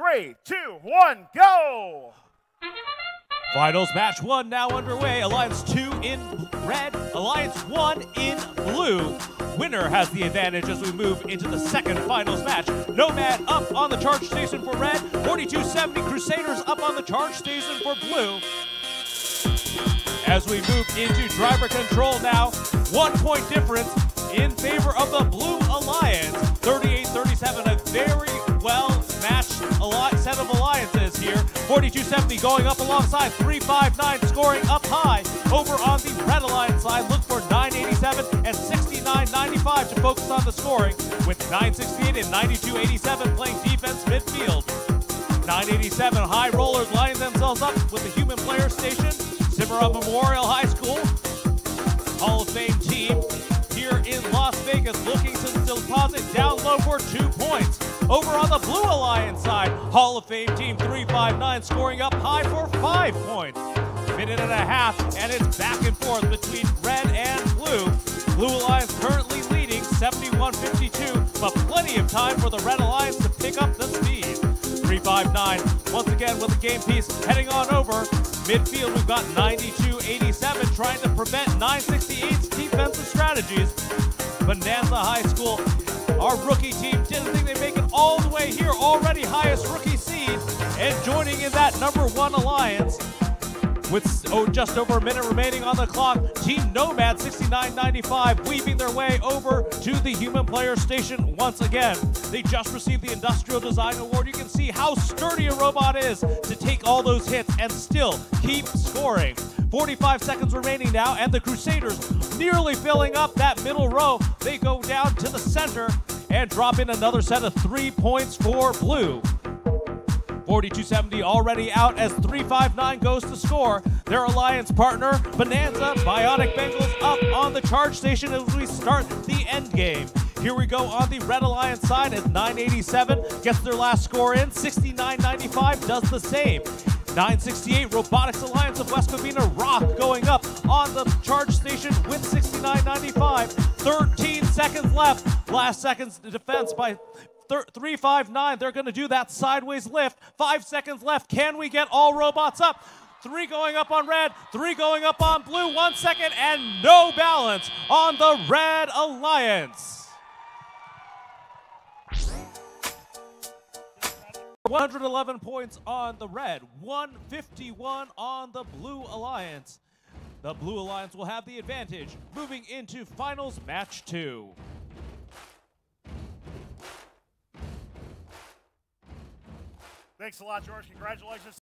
three, two, one, go! Finals match one now underway. Alliance two in red, Alliance one in blue. Winner has the advantage as we move into the second finals match. Nomad up on the charge station for red, 4270 Crusaders up on the charge station for blue. As we move into driver control now, one point difference in favor of the Blue Alliance. 42-70 going up alongside 359 scoring up high. Over on the Red Alliance side, look for 987 and 69-95 to focus on the scoring with 968 and 92-87 playing defense midfield. 987 high rollers lining themselves up with the human player station. Cimarron Memorial High School Hall of Fame team here in Las Vegas looking to deposit down low for two points. Over on the Blue Alliance side, Hall of Fame team 359 scoring up high for five points. Minute and a half, and it's back and forth between red and blue. Blue Alliance currently leading 71-52, but plenty of time for the Red Alliance to pick up the speed. 359 once again with a game piece heading on over. Midfield, we've got 92-87 trying to prevent 968's defensive strategies. Bonanza High School, our rookie team Already highest rookie seed and joining in that number one alliance with oh, just over a minute remaining on the clock. Team Nomad 69.95 weaving their way over to the human player station once again. They just received the Industrial Design Award. You can see how sturdy a robot is to take all those hits and still keep scoring. 45 seconds remaining now, and the Crusaders nearly filling up that middle row. They go down to the center and drop in another set of three points for Blue. 4270 already out as 359 goes to score. Their alliance partner, Bonanza, Bionic Bengals up on the charge station as we start the end game. Here we go on the Red Alliance side as 987 gets their last score in. 6995 does the same. 968 Robotics Alliance of West Covina Rock going up on the charge station with 6995. 13 seconds left. Last seconds defense by three, five, nine. They're going to do that sideways lift. Five seconds left. Can we get all robots up? Three going up on red, three going up on blue, one second, and no balance on the Red Alliance. 111 points on the red, 151 on the Blue Alliance. The Blue Alliance will have the advantage moving into finals match two. Thanks a lot, George. Congratulations.